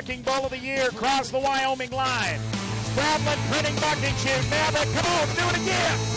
Bucking Bull of the Year across the Wyoming line. Spradlin printing bucking chute. Maverick, come on, do it again.